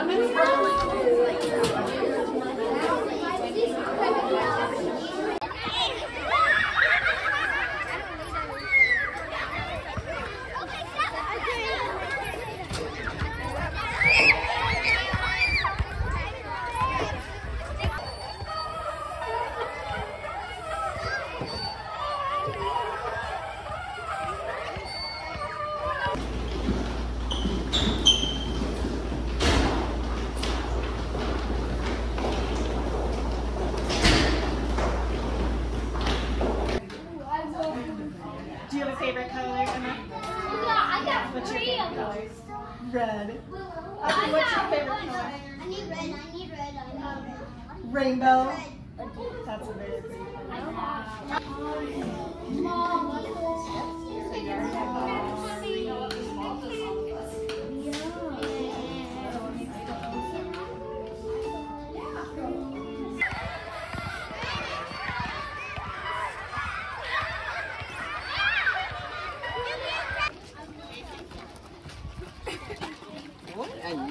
I'm in Emma? I got three of? Red. What's your favorite color? I need red, I need red, I need. Rainbow. That's. Mom.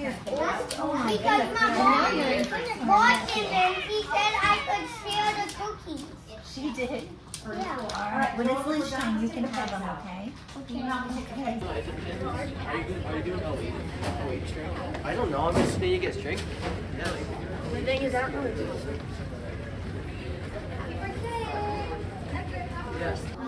years my because my mom bought them and he said I could share the cookies. She did. Yeah. All right, when it's lunchtime, you can have them, okay? Okay. Are you, are you doing a wait, a wait drink? I don't know. I'm just seeing you get a drink. The thing is, I don't know. Yes.